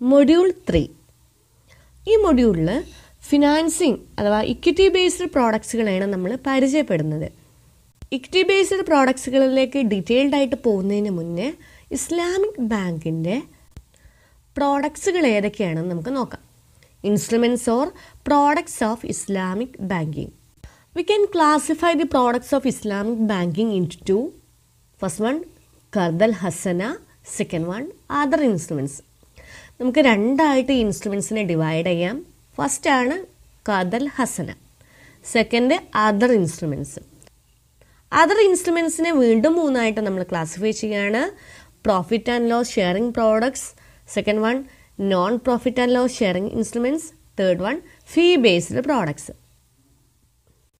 Module three ഈ മൊഡ്യൂളിൽ financing അഥവാ ഇക്വിറ്റി ബേസ്ഡ് പ്രോഡക്ട്സുകളാണ് നമ്മൾ പരിചയപ്പെടുന്നത്. ഇക്വിറ്റി ബേസ്ഡ് പ്രോഡക്ട്സുകളിലേക്ക് ഡീറ്റെയിൽഡ് ആയിട്ട് പോകുന്നതിന് മുന്നേ ഇസ്ലാമിക് ബാങ്കിന്റെ പ്രോഡക്ട്സുകൾ ഏതൊക്കെയാണെന്ന് നമുക്ക് നോക്കാം. Instruments or products of Islamic banking we can classify the products of Islamic banking in two first one കർദൽ ഹസന സെക്കൻഡ് വൺ അതർ ഇൻസ്ട്രുമെന്റ്സ് നമുക്ക് രണ്ടായിട്ട് ഇൻസ്ട്രുമെൻസിനെ ഡിവൈഡ് ചെയ്യാം. ഫസ്റ്റ് ആണ് കദൽ ഹസന. സെക്കൻഡ് അതർ ഇൻസ്ട്രുമെന്റ്സ് അതർ ഇൻസ്ട്രുമെൻസിനെ വീണ്ടും മൂന്നായിട്ട് നമ്മൾ ക്ലാസിഫൈ ചെയ്യുകയാണ് profit and loss sharing products second one non profit and loss sharing instruments third one fee based products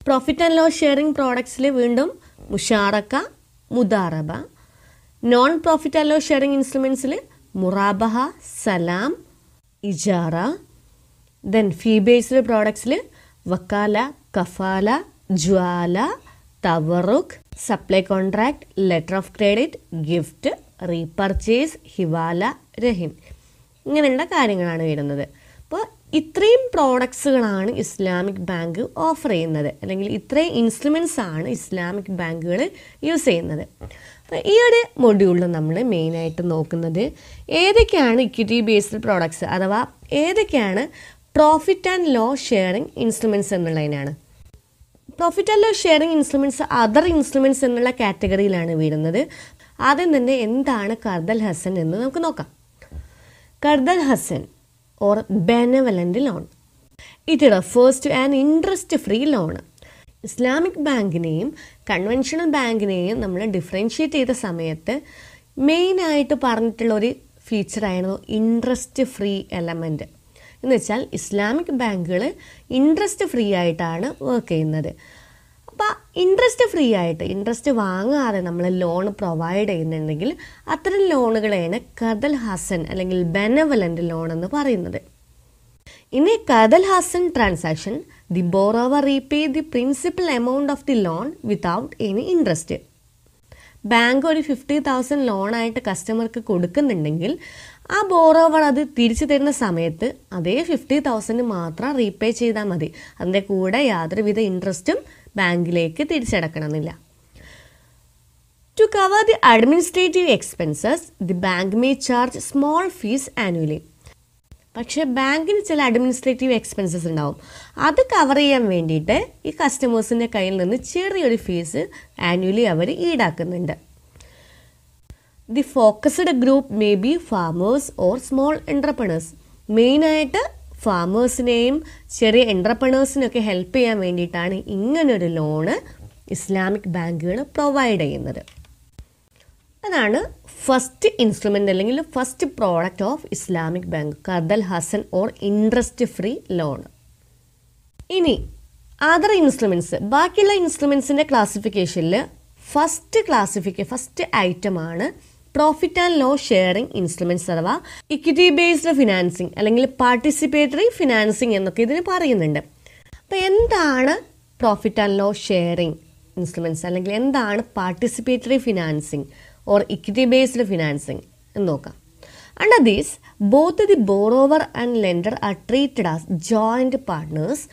profit and loss sharing പ്രോഡക്ട്സിൽ വീണ്ടും മുഷാറക്ക മുദാറബ. Non profit and loss sharing ഇൻസ്ട്രുമെന്റ്സിൽ മുറാബഹ സലാം ഇജാറ. ദെൻ ഫീ ബേസ്ഡ് പ്രോഡക്ട്സിൽ വക്കാല കഫാല ജ്വാല തവറുഖ് supply contract letter of credit gift repurchase ഹിവാല രഹിം. ഇങ്ങനെയുള്ള കാര്യങ്ങളാണ് വരുന്നത്. അപ്പോൾ ഇത്രയും പ്രോഡക്ട്സുകളാണ് ഇസ്ലാമിക് ബാങ്ക് ഓഫർ ചെയ്യുന്നത്. അല്ലെങ്കിൽ ഇത്രയും ഇൻസ്ട്രുമെൻസ് ആണ് ഇസ്ലാമിക് ബാങ്കുകൾ യൂസ് ചെയ്യുന്നത്. ഈ ഒരു മൊഡ്യൂളിൽ നമ്മൾ മെയിനായിട്ട് നോക്കുന്നത് ഏതൊക്കെയാണ് ഇക്വിറ്റി ബേസ്ഡ് പ്രോഡക്ട്സ് അഥവാ ഏതൊക്കെയാണ് profit and loss sharing instruments എന്നുള്ളതിനാണ്. Profit and loss sharing instruments other instruments എന്നുള്ള കാറ്റഗറിയിലാണ് വീഴുന്നത് ആദ്യം തന്നെ എന്താണ് കർദൽ ഹസൻ എന്ന് നമുക്ക് നോക്കാം. കർദൽ Hasan or benevolent loan it refers to an interest free loan Islamic ബാങ്കിനെയും conventional ബാങ്കിനെയും നമ്മൾ ഡിഫറൻഷ്യേറ്റ് ചെയ്ത സമയത്ത് മെയിനായിട്ട് പറഞ്ഞിട്ടുള്ള ഒരു ഫീച്ചറായിരുന്നു ഇൻട്രസ്റ്റ് ഫ്രീ എലമെന്റ് എന്ന് വെച്ചാൽ ഇസ്ലാമിക് ബാങ്കുകൾ ഇൻട്രസ്റ്റ് ഫ്രീ ആയിട്ടാണ് വർക്ക് ചെയ്യുന്നത്. അപ്പോൾ ഇൻട്രസ്റ്റ് ഫ്രീ ആയിട്ട് ഇൻട്രസ്റ്റ് വാങ്ങാതെ നമ്മൾ ലോൺ പ്രൊവൈഡ് ചെയ്യുന്നുണ്ടെങ്കിൽ അത്തരം ലോണുകളെയാണ് കദൽ ഹസൻ അല്ലെങ്കിൽ ബെനവലന്റ് ലോൺ എന്ന് പറയുന്നത്. എ കദൽ Hasan transaction the borrower repay the principal amount of the loan without any interest bank ഒരു ഫിഫ്റ്റി തൗസൻഡ് ലോണായിട്ട് കസ്റ്റമർക്ക് കൊടുക്കുന്നുണ്ടെങ്കിൽ ആ ബോറോവർ അത് തിരിച്ചു തരുന്ന സമയത്ത് അതേ ഫിഫ്റ്റി തൗസൻഡ് മാത്രം റീപേ ചെയ്താൽ മതി. അതിന്റെ കൂടെ യാതൊരുവിധ ഇൻട്രസ്റ്റും ബാങ്കിലേക്ക് തിരിച്ചടക്കണമെന്നില്ല. To cover the administrative expenses the bank may charge small fees annually പക്ഷേ ബാങ്കിന് ചില അഡ്മിനിസ്ട്രേറ്റീവ് എക്സ്പെൻസസ് ഉണ്ടാവും. അത് കവർ ചെയ്യാൻ വേണ്ടിയിട്ട് ഈ കസ്റ്റമേഴ്സിന്റെ കയ്യിൽ നിന്ന് ചെറിയൊരു ഫീസ് ആനുവലി അവർ ഈടാക്കുന്നുണ്ട്. The focused group may be farmers or small entrepreneurs മെയിനായിട്ട് ഫാമേഴ്സിനെയും ചെറിയ എന്റർപ്രണേഴ്സിനൊക്കെ ഹെൽപ്പ് ചെയ്യാൻ വേണ്ടിയിട്ടാണ് ഇങ്ങനൊരു ലോണ് ഇസ്ലാമിക് ബാങ്കുകൾ പ്രൊവൈഡ് ചെയ്യുന്നത്. അതാണ് ഫസ്റ്റ് ഇൻസ്ട്രുമെന്റ് അല്ലെങ്കിൽ first product of Islamic bank കർദൽ ഹസൻ ഓർ ഇൻട്രസ്റ്റ് ഫ്രീ ലോൺ ഇനി അതർ ഇൻസ്ട്രുമെന്റ്സ് ബാക്കിയുള്ള ഇൻസ്ട്രുമെൻസിന്റെ ക്ലാസിഫിക്കേഷനിൽ ഫസ്റ്റ് ക്ലാസിഫിക്ക ഫസ്റ്റ് ഐറ്റം ആണ് profit and loss sharing instruments അഥവാ ഇക്വിറ്റി ബേസ്ഡ് ഫിനാൻസിങ് അല്ലെങ്കിൽ പാർട്ടിസിപ്പേറ്ററി ഫിനാൻസിങ് എന്നൊക്കെ ഇതിന് പറയുന്നുണ്ട്. അപ്പോൾ എന്താണ് profit and loss sharing instruments അല്ലെങ്കിൽ എന്താണ് participatory financing or equity based financing എന്ന് നോക്കാം. Under these both the borrower and lender are treated as joint partners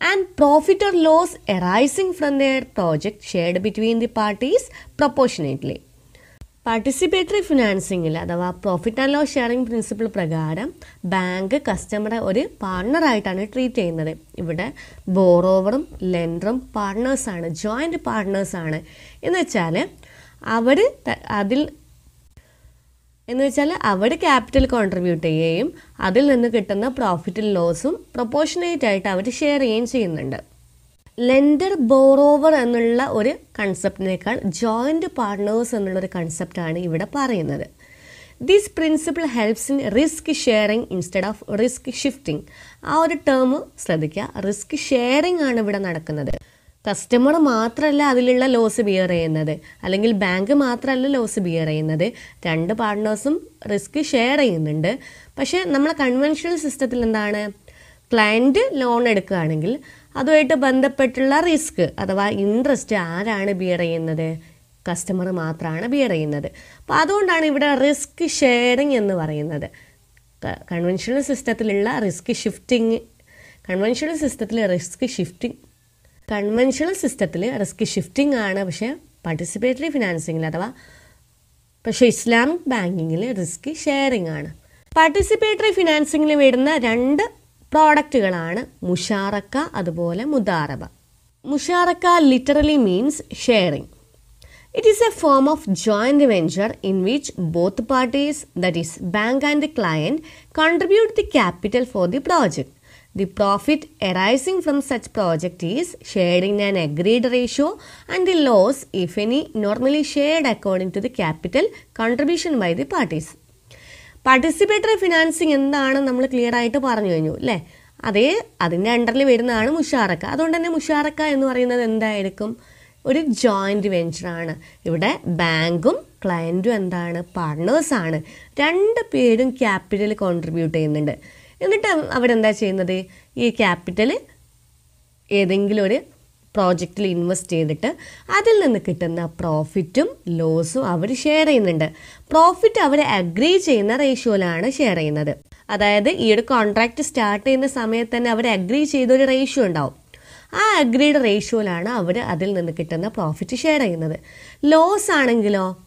and profit or loss arising from their project shared between the parties proportionately. Participatory ഫിനാൻസിങ്ങിൽ അഥവാ profit and loss sharing principle പ്രകാരം bank കസ്റ്റമറെ ഒരു പാർട്ണറായിട്ടാണ് treat ചെയ്യുന്നത്. ഇവിടെ ബോറോവറും ലെൻഡറും പാർട്ട്നേഴ്സാണ് joint പാർട്ട്നേഴ്സാണ് എന്ന് വെച്ചാൽ അവർ അതിൽ എന്ന് വെച്ചാൽ അവർ ക്യാപിറ്റൽ കോൺട്രിബ്യൂട്ട് ചെയ്യുകയും അതിൽ നിന്ന് കിട്ടുന്ന പ്രോഫിറ്റും ലോസും പ്രൊപ്പോർഷനേറ്റ് ആയിട്ട് അവർ ഷെയർ ചെയ്യുകയും ചെയ്യുന്നുണ്ട്. ലെൻഡർ ബോറോവർ എന്നുള്ള ഒരു കൺസെപ്റ്റിനേക്കാൾ ജോയിന്റ് പാർട്ട്നേഴ്സ് എന്നുള്ളൊരു കൺസെപ്റ്റാണ് ഇവിടെ പറയുന്നത്. This principle helps in risk sharing instead of risk shifting ആ ഒരു ടേം ശ്രദ്ധിക്കുക. റിസ്ക് ഷെയറിംഗ് ആണ് ഇവിടെ നടക്കുന്നത്. കസ്റ്റമർ മാത്രമല്ല അതിലുള്ള ലോസ് ബിയർ ചെയ്യുന്നത്. അല്ലെങ്കിൽ ബാങ്ക് മാത്രമല്ല ലോസ് ബിയർ ചെയ്യുന്നത്. രണ്ട് പാർട്ട്നേഴ്സും റിസ്ക് ഷെയർ ചെയ്യുന്നുണ്ട്. പക്ഷേ നമ്മളെ കൺവെൻഷണൽ സിസ്റ്റത്തിൽ എന്താണ്? ക്ലയന്റ് ലോൺ എടുക്കുകയാണെങ്കിൽ അതുമായിട്ട് ബന്ധപ്പെട്ടുള്ള റിസ്ക് അഥവാ ഇൻട്രസ്റ്റ് ആരാണ് ബിയർ ചെയ്യുന്നത്? കസ്റ്റമർ മാത്രമാണ് ബിയർ ചെയ്യുന്നത്. അപ്പോൾ അതുകൊണ്ടാണ് ഇവിടെ റിസ്ക് ഷെയറിങ് എന്ന് പറയുന്നത്. കൺവെൻഷണൽ സിസ്റ്റത്തിലുള്ള റിസ്ക് ഷിഫ്റ്റിംഗ് കൺവെൻഷണൽ സിസ്റ്റത്തിലെ റിസ്ക് ഷിഫ്റ്റിംഗ് കൺവെൻഷണൽ സിസ്റ്റത്തിൽ റിസ്ക് ഷിഫ്റ്റിംഗ് ആണ് പക്ഷേ പാർട്ടിസിപ്പേറ്ററി ഫിനാൻസിങ്ങിൽ അഥവാ പക്ഷേ ഇസ്ലാമിക് ബാങ്കിങ്ങിൽ റിസ്ക് ഷെയറിംഗ് ആണ്. പാർട്ടിസിപ്പേറ്ററി ഫിനാൻസിങ്ങിൽ വരുന്ന രണ്ട് പ്രോഡക്റ്റുകളാണ് മുഷാറക്ക അതുപോലെ മുദാറബ. മുഷാറക്ക literally means sharing it is a form of joint venture in which both parties that is bank and client, contribute the capital for the project. The profit arising from such project is shared in an agreed ratio and the loss, if any, normally shared according to the capital contribution by the parties. Participatory financing എന്താണ് നമ്മൾ clear ആയിട്ട് പറഞ്ഞു കഴിഞ്ഞു അല്ലേ അതേ അതിന്റെ അണ്ടറിൽ വരുന്നതാണ് മുഷാറക്ക. അതുകൊണ്ട് തന്നെ മുഷാറക്ക എന്ന് പറയുന്നത് എന്തായിരിക്കും? ഒരു ജോയിന്റ് വെഞ്ചറാണ് ഇവിടെ ബാങ്കും ക്ലയന്റും എന്താണ്? പാർട്ട്നേഴ്സാണ് രണ്ട് പേരും ക്യാപിറ്റൽ കോൺട്രിബ്യൂട്ട് ചെയ്യുന്നുണ്ട്. എന്നിട്ട് അവരെന്താ ചെയ്യുന്നത്? ഈ ക്യാപിറ്റൽ ഏതെങ്കിലും ഒരു പ്രോജക്റ്റിൽ ഇൻവെസ്റ്റ് ചെയ്തിട്ട് അതിൽ നിന്ന് കിട്ടുന്ന പ്രോഫിറ്റും ലോസും അവർ ഷെയർ ചെയ്യുന്നുണ്ട്. പ്രോഫിറ്റ് അവർ അഗ്രി ചെയ്യുന്ന റേഷ്യോയിലാണ് ഷെയർ ചെയ്യുന്നത്. അതായത് ഈ ഒരു കോൺട്രാക്ട് സ്റ്റാർട്ട് ചെയ്യുന്ന സമയത്ത് തന്നെ അവർ അഗ്രി ചെയ്തൊരു റേഷ്യോ ഉണ്ടാവും. ആ അഗ്രീഡ് റേഷ്യോയിലാണ് അവർ അതിൽ നിന്ന് കിട്ടുന്ന പ്രോഫിറ്റ് ഷെയർ ചെയ്യുന്നത്. ലോസ് ആണെങ്കിലോ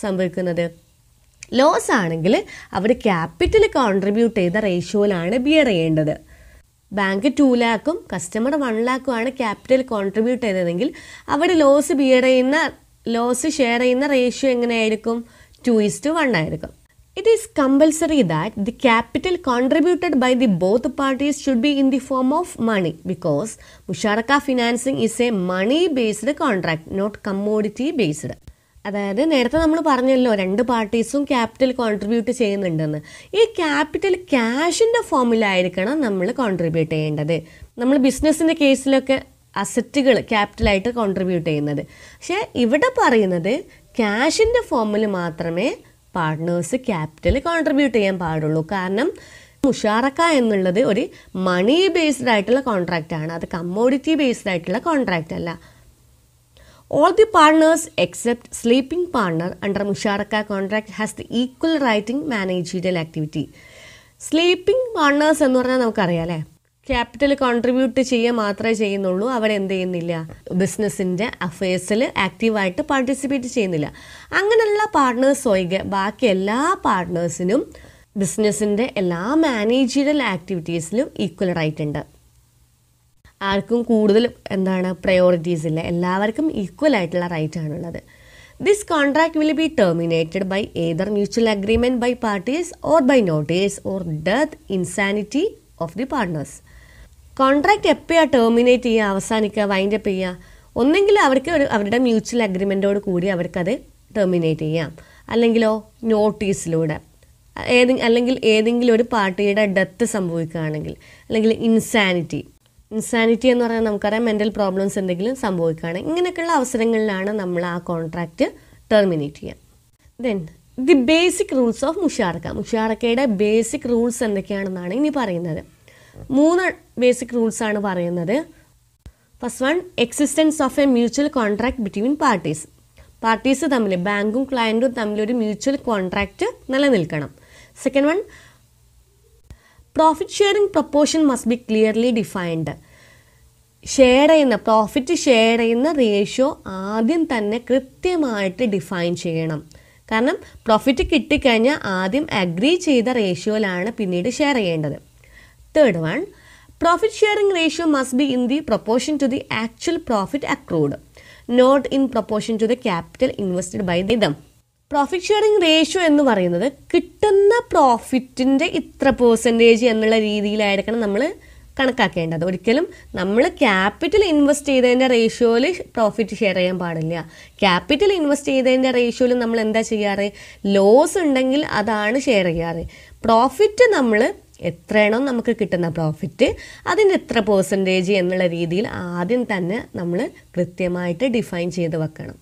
സംഭവിക്കുന്നത്? ലോസ് ആണെങ്കിൽ അവർ ക്യാപിറ്റൽ കോൺട്രിബ്യൂട്ട് ചെയ്ത റേഷ്യോയിലാണ് ബിയർ ചെയ്യേണ്ടത്. ബാങ്ക് ടു ലാക്കും കസ്റ്റമർ വൺ ലാക്കുമാണ് ക്യാപിറ്റൽ കോൺട്രിബ്യൂട്ട് ചെയ്തതെങ്കിൽ അവർ ലോസ് ബിയർ ചെയ്യുന്ന ലോസ് ഷെയർ ചെയ്യുന്ന റേഷ്യോ എങ്ങനെയായിരിക്കും? ടു ഈസ് ടു വൺ ആയിരിക്കും. It is compulsory that the capital contributed by the both parties should be in the form of money because മുഷാറക്ക financing is a money based contract not commodity based അതായത് നേരത്തെ നമ്മൾ പറഞ്ഞല്ലോ രണ്ട് പാർട്ടീസും capital contribute ചെയ്യുന്നുണ്ടെന്ന്. ഈ capital ക്യാഷിന്റെ ഫോമിലായിരിക്കണം നമ്മൾ contribute ചെയ്യേണ്ടത്. നമ്മൾ ബിസിനസ്സിന്റെ കേസിലൊക്കെ അസറ്റുകൾ ക്യാപിറ്റലായിട്ട് കോൺട്രിബ്യൂട്ട് ചെയ്യുന്നത്. പക്ഷേ ഇവിടെ പറയുന്നത് ക്യാഷിന്റെ ഫോമിൽ മാത്രമേ പാർട്ട്നേഴ്സ് ക്യാപിറ്റൽ കോൺട്രിബ്യൂട്ട് ചെയ്യാൻ പാടുള്ളൂ. കാരണം മുഷാറക്ക എന്നുള്ളത് ഒരു മണി ബേസ്ഡ് ആയിട്ടുള്ള കോൺട്രാക്റ്റ് ആണ്. അത് കമ്മോഡിറ്റി ബേസ്ഡ് ആയിട്ടുള്ള കോൺട്രാക്റ്റ് അല്ല. All the partners except sleeping partner under മുഷാറക്ക contract has the equal right in managerial activity sleeping partners എന്ന് പറഞ്ഞാൽ നമുക്കറിയാം അല്ലേ? ക്യാപിറ്റൽ കോൺട്രിബ്യൂട്ട് ചെയ്യുക മാത്രമേ ചെയ്യുന്നുള്ളൂ. അവരെന്ത് ചെയ്യുന്നില്ല? ബിസിനസ്സിന്റെ അഫയേഴ്സിൽ ആക്റ്റീവായിട്ട് പാർട്ടിസിപ്പേറ്റ് ചെയ്യുന്നില്ല. അങ്ങനെയുള്ള പാർട്ട്നേഴ്സ് ഒഴികെ ബാക്കി എല്ലാ പാർട്ട്നേഴ്സിനും ബിസിനസ്സിന്റെ എല്ലാ മാനേജീരിയൽ ആക്ടിവിറ്റീസിലും ഈക്വൽ റൈറ്റ് ഉണ്ട്. ആർക്കും കൂടുതൽ എന്താണ് പ്രയോറിറ്റീസ് ഇല്ല. എല്ലാവർക്കും ഈക്വൽ ആയിട്ടുള്ള റൈറ്റ് ആണുള്ളത്. This contract will be terminated by either mutual agreement by parties or by notice or death insanity of the partners contract എപ്പോഴാണ് ടെർമിനേറ്റ് ചെയ്യുക അവസാനിക്കുക വൈൻഡ് അപ്പ് ചെയ്യുക? ഒന്നെങ്കിൽ അവർക്ക് ഒരു അവരുടെ മ്യൂച്വൽ അഗ്രിമെന്റോട് കൂടി അവർക്കത് ടെർമിനേറ്റ് ചെയ്യാം. അല്ലെങ്കിലോ നോട്ടീസിലൂടെ ഏതെ അല്ലെങ്കിൽ ഏതെങ്കിലും ഒരു പാർട്ടിയുടെ ഡെത്ത് സംഭവിക്കുകയാണെങ്കിൽ അല്ലെങ്കിൽ ഇൻസാനിറ്റി ഇൻസാനിറ്റി എന്ന് പറഞ്ഞാൽ നമുക്കറിയാം മെന്റൽ പ്രോബ്ലംസ് എന്തെങ്കിലും സംഭവിക്കുകയാണ്. ഇങ്ങനെയൊക്കെയുള്ള അവസരങ്ങളിലാണ് നമ്മൾ ആ കോൺട്രാക്റ്റ് ടെർമിനേറ്റ് ചെയ്യുക. Then the basic rules of മുഷാറക്ക. മുഷാറക്കയുടെ ബേസിക് റൂൾസ് എന്തൊക്കെയാണെന്നാണ് ഇനി പറയുന്നത്. മൂന്ന് ബേസിക് റൂൾസ് ആണ് പറയുന്നത്. First one existence of a mutual contract between parties parties തമ്മിൽ ബാങ്കും ക്ലയന്റും തമ്മിൽ ഒരു മ്യൂച്വൽ കോൺട്രാക്റ്റ് നിലനിൽക്കണം. Second one profit sharing proportion must be clearly defined share ചെയ്യുന്ന പ്രോഫിറ്റ് ഷെയർ ചെയ്യുന്ന റേഷ്യോ ആദ്യം തന്നെ കൃത്യമായിട്ട് ഡിഫൈൻ ചെയ്യണം. കാരണം പ്രോഫിറ്റ് കിട്ടിക്കഴിഞ്ഞാൽ ആദ്യം അഗ്രി ചെയ്ത റേഷ്യോയിലാണ് പിന്നീട് ഷെയർ ചെയ്യേണ്ടത്. Third one profit sharing ratio must be in the proportion to the actual profit accrued not in proportion to the capital invested by the profit sharing ratio എന്ന് പറയുന്നത് കിട്ടുന്ന പ്രോഫിറ്റിന്റെ ഇത്ര പേഴ്സന്റേജ് എന്നുള്ള രീതിയിലായിരിക്കണം നമ്മൾ കണക്കാക്കേണ്ടത്. ഒരിക്കലും നമ്മൾ ക്യാപിറ്റൽ ഇൻവെസ്റ്റ് ചെയ്തതിന്റെ റേഷ്യോയിൽ പ്രോഫിറ്റ് ഷെയർ ചെയ്യാൻ പാടില്ല. ക്യാപിറ്റൽ ഇൻവെസ്റ്റ് ചെയ്തതിന്റെ റേഷ്യോയിൽ നമ്മൾ എന്താ ചെയ്യാറ്? ലോസ് ഉണ്ടെങ്കിൽ അതാണ് ഷെയർ ചെയ്യാറ്. പ്രോഫിറ്റ് നമ്മൾ എത്രയാണോ നമുക്ക് കിട്ടുന്ന പ്രോഫിറ്റ് അതിന്റെ എത്ര പേഴ്സന്റേജ് എന്നുള്ള രീതിയിൽ ആദ്യം തന്നെ നമ്മൾ കൃത്യമായിട്ട് ഡിഫൈൻ ചെയ്ത് വെക്കണം.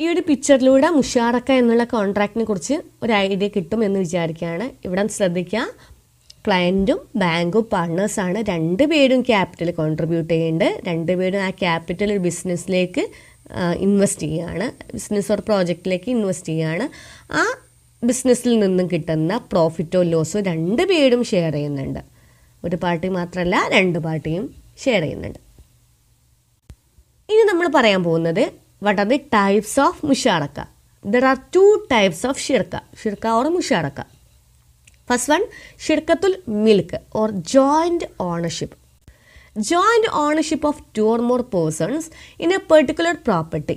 ഈ ഒരു പിക്ചറിലൂടെ മുഷാറക്ക എന്നുള്ള കോൺട്രാക്റ്റിനെ കുറിച്ച് ഒരു ഐഡിയ കിട്ടും എന്ന് വിചാരിക്കുകയാണ്. ഇവിടെ ശ്രദ്ധിക്കുക. ക്ലയന്റും ബാങ്കും പാർട്ട്നേഴ്സാണ് രണ്ടുപേരും ക്യാപിറ്റൽ കോൺട്രിബ്യൂട്ട് ചെയ്യുന്നുണ്ട് രണ്ടുപേരും ആ ക്യാപിറ്റൽ ഒരു ബിസിനസ്സിലേക്ക് ഇൻവെസ്റ്റ് ചെയ്യുകയാണ് ബിസിനസ് ഓർ പ്രോജക്റ്റിലേക്ക് ഇൻവെസ്റ്റ് ചെയ്യുകയാണ് ആ ബിസിനസ്സിൽ നിന്നും കിട്ടുന്ന പ്രോഫിറ്റോ ലോസോ രണ്ട് പേരും ഷെയർ ചെയ്യുന്നുണ്ട്. ഒരു പാർട്ടി മാത്രമല്ല രണ്ട് പാർട്ടിയും ഷെയർ ചെയ്യുന്നുണ്ട്. ഇനി നമ്മൾ പറയാൻ പോകുന്നത് what are the types of മുഷാറക്ക there are two types of ഷിർക്ക ഷിർക്ക ഓർ മുഷാറക്ക ഫസ്റ്റ് വൺ ഷിർക്കത്തുൽ milk or joint ownership joint ownership of two or more persons in a particular property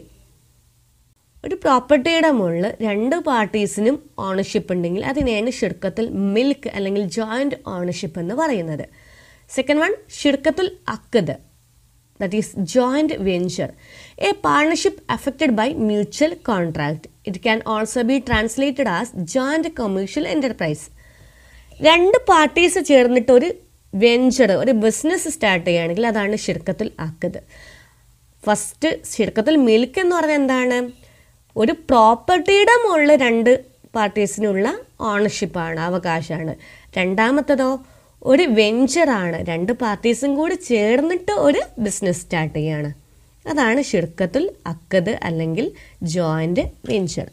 ഒരു പ്രോപ്പർട്ടിയുടെ മുകളിൽ രണ്ട് പാർട്ടീസിനും ഓണർഷിപ്പ് ഉണ്ടെങ്കിൽ അതിനെയാണ് ഷിർക്കത്തിൽ മിൽക്ക് അല്ലെങ്കിൽ ജോയിന്റ് ഓണർഷിപ്പ് എന്ന് പറയുന്നത്. സെക്കൻഡ് വൺ ഷിർക്കത്തുൽ അക്കദ് that is joint venture. A partnership affected by mutual contract. It can also be translated as joint commercial enterprise. രണ്ട് പാർട്ടീസ് ചേർന്നിട്ട് ഒരു വെഞ്ചർ ഒരു ബിസിനസ് സ്റ്റാർട്ട് ചെയ്യുകയാണെങ്കിൽ അതാണ് ഷിർക്കത്തിൽ ആക്കത്. ഫസ്റ്റ് ഷിർക്കത്തിൽ മിൽക്ക് എന്ന് പറഞ്ഞാൽ എന്താണ്? ഒരു പ്രോപ്പർട്ടിയുടെ മുകളിൽ രണ്ട് പാർട്ടീസിനുള്ള ഓണർഷിപ്പാണ് അവകാശമാണ്. രണ്ടാമത്തതോ? ഒരു വെഞ്ചറാണ് രണ്ട് പാർട്ടീസും കൂടി ചേർന്നിട്ട് ഒരു ബിസിനസ് സ്റ്റാർട്ട് ചെയ്യാണ്. അതാണ് ഷിർക്കത്തുൽ അക്കദ് അല്ലെങ്കിൽ ജോയിന്റ് വെഞ്ചർ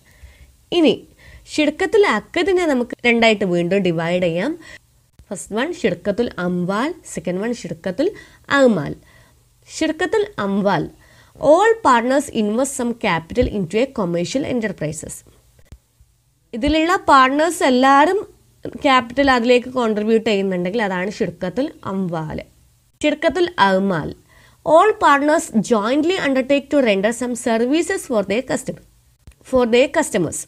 ഇനി ഷിർക്കത്തുൽ അക്കദിനെ നമുക്ക് രണ്ടായിട്ട് വീണ്ടും ഡിവൈഡ് ചെയ്യാം. ഫസ്റ്റ് വൺ ഷിർക്കത്തുൽ അംവാൽ സെക്കൻഡ് വൺ ഷിർക്കത്തുൽ അഹ്മാൽ. ഷിർക്കത്തുൽ അംവാൽ all partners invest some capital into a commercial enterprises ഇതിലുള്ള പാർട്ട്നേഴ്സ് എല്ലാവരും ക്യാപിറ്റൽ അതിലേക്ക് കോൺട്രിബ്യൂട്ട് ചെയ്യുന്നുണ്ടെങ്കിൽ അതാണ് ഷിർക്കത്തുൽ അംവാൽ ഷിർക്കത്തുൽ അഹ്മാൽ all partners jointly undertake to render some services for the customer for the customers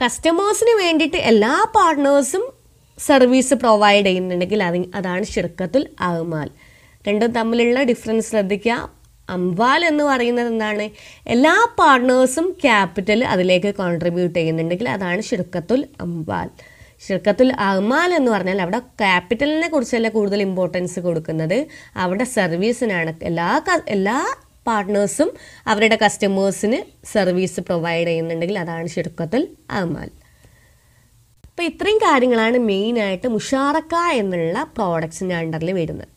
കസ്റ്റമേഴ്സിന് വേണ്ടിയിട്ട് എല്ലാ പാർട്ട്നേഴ്സും സർവീസ് പ്രൊവൈഡ് ചെയ്യുന്നുണ്ടെങ്കിൽ അത് അതാണ് ഷിർക്കത്തുൽ അഹ്മാൽ രണ്ടും തമ്മിലുള്ള ഡിഫറൻസ് ശ്രദ്ധിക്കുക അംവാൽ എന്ന് പറയുന്നത് എന്താണ്? എല്ലാ പാർട്ട്നേഴ്സും ക്യാപിറ്റൽ അതിലേക്ക് കോൺട്രിബ്യൂട്ട് ചെയ്യുന്നുണ്ടെങ്കിൽ അതാണ് ഷിർക്കത്തുൽ അംവാൽ ഷിർക്കത്തുൽ അഹ്മാൽ എന്ന് പറഞ്ഞാൽ അവിടെ ക്യാപിറ്റലിനെ കുറിച്ചല്ല കൂടുതൽ ഇമ്പോർട്ടൻസ് കൊടുക്കുന്നത്? അവിടെ സർവീസിനാണ് എല്ലാ എല്ലാ പാർട്ട്നേഴ്സും അവരുടെ കസ്റ്റമേഴ്സിന് സർവീസ് പ്രൊവൈഡ് ചെയ്യുന്നുണ്ടെങ്കിൽ അതാണ് ഷിർക്കത്തുൽ അഹ്മാൽ. അപ്പോൾ ഇത്രയും കാര്യങ്ങളാണ് മെയിനായിട്ട് മുഷാറക്ക എന്നുള്ള പ്രോഡക്ട്സിന്റെ അണ്ടറിൽ വരുന്നത്.